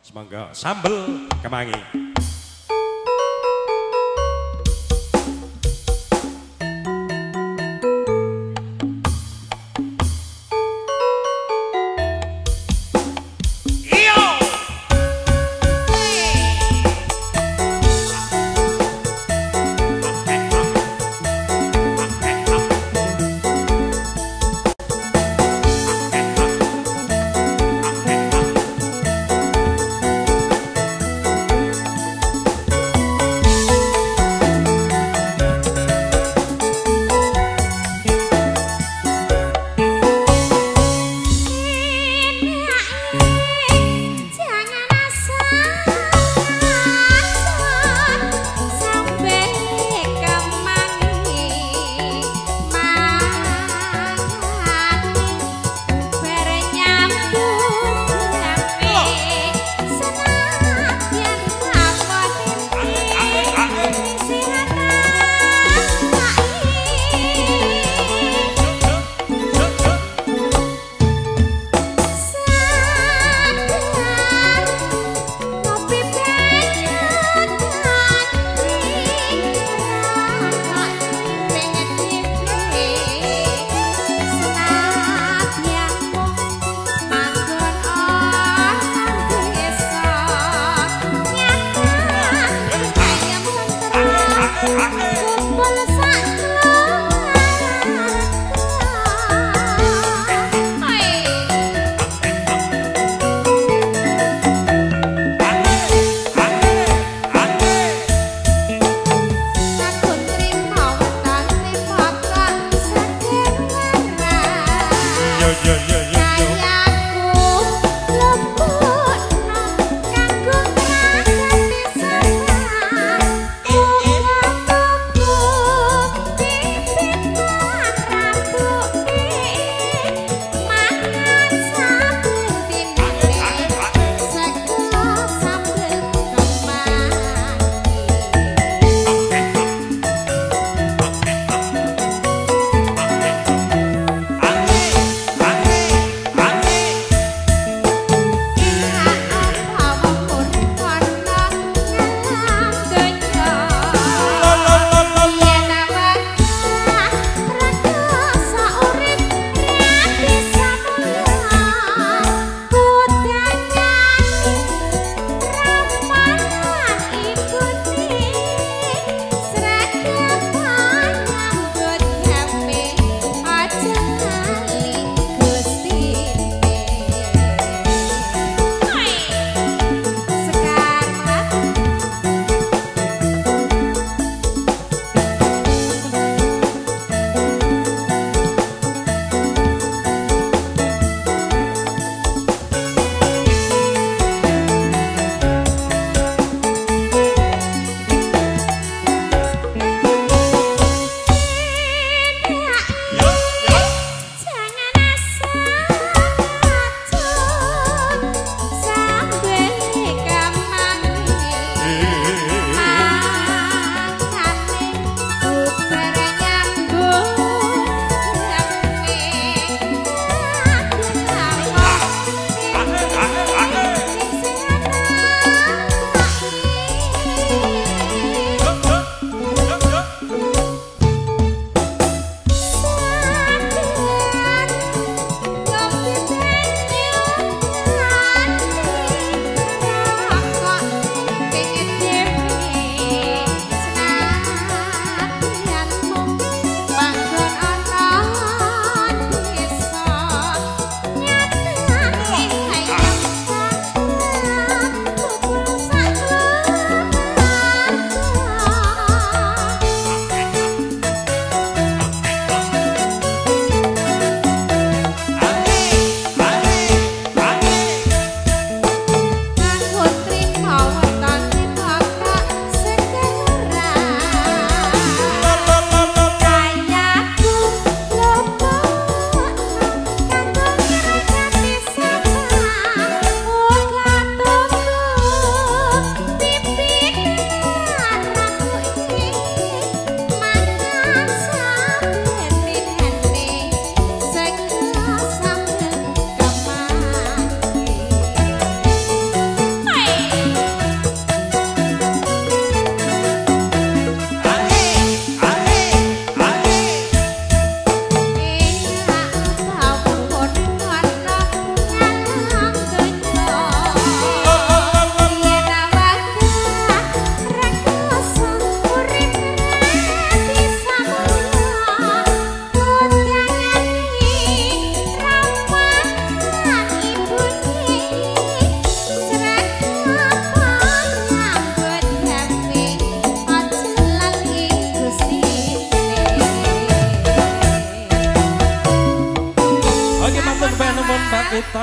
Semangga sambel kemangi.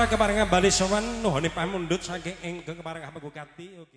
Keparengan bali sowan nuhoni pamundhut saking ingkang keparengan pegukati. Oke.